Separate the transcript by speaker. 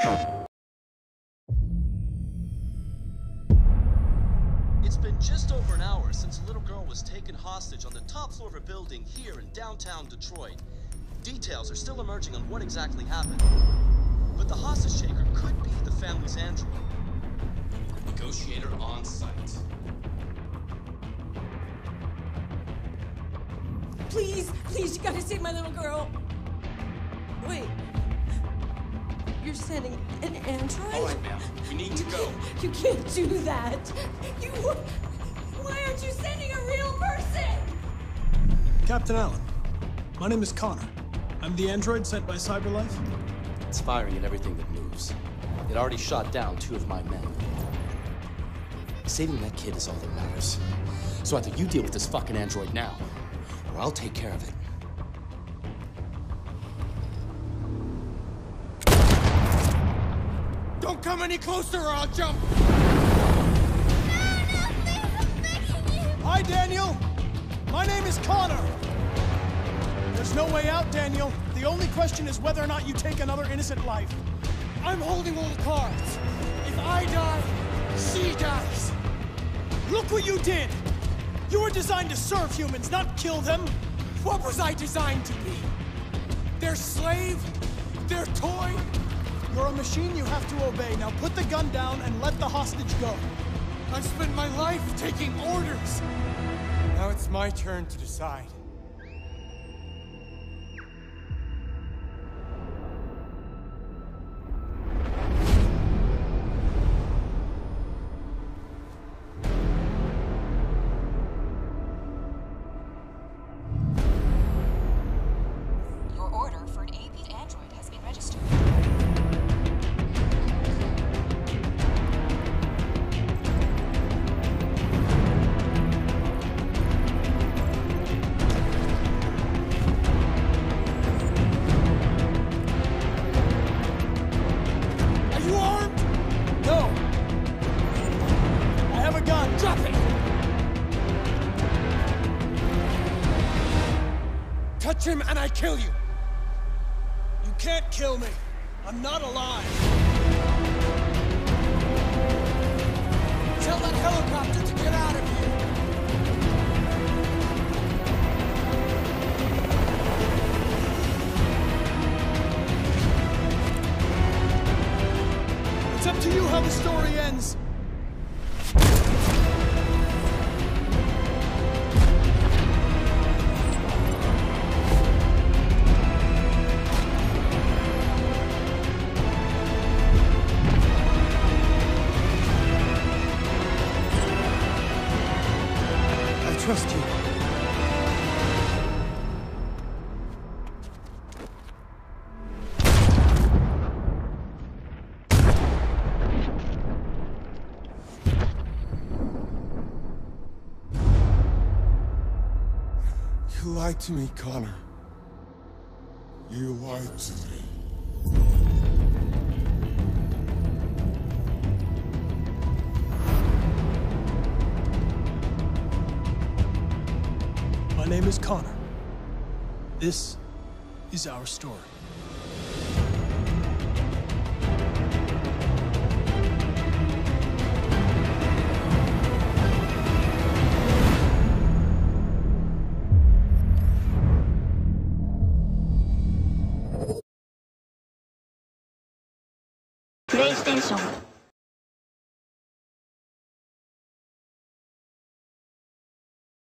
Speaker 1: It's been just over an hour since a little girl was taken hostage on the top floor of a building here in downtown Detroit. Details are still emerging on what exactly happened. But the hostage taker could be the family's android. Negotiator on site.
Speaker 2: Please, please, you gotta save my little girl. Wait. You're sending an android?
Speaker 1: All right, ma'am. We need to go.
Speaker 2: You can't do that. You. Why aren't you sending a real person?
Speaker 3: Captain Allen, my name is Connor. I'm the android sent by Cyberlife.
Speaker 1: It's firing at everything that moves. It already shot down two of my men. Saving that kid is all that matters. So either you deal with this fucking android now, or I'll take care of it.
Speaker 4: Don't come any closer or I'll jump!
Speaker 3: Hi, Daniel. My name is Connor. There's no way out, Daniel. The only question is whether or not you take another innocent life.
Speaker 4: I'm holding all the cards. If I die, she dies.
Speaker 3: Look what you did! You were designed to serve humans, not kill them.
Speaker 4: What was I designed to be? Their slave? Their toy?
Speaker 3: You're a machine you have to obey. Now put the gun down and let the hostage go.
Speaker 4: I've spent my life taking orders. Now it's my turn to decide. Drop it! Touch him and I kill you!
Speaker 3: You can't kill me. I'm not alive.
Speaker 4: Tell that helicopter to get out of here!
Speaker 3: It's up to you how the story ends.
Speaker 4: Trust you. You lied to me, Connor. You lied to me.
Speaker 3: My name is Connor. This is our story.
Speaker 5: PlayStation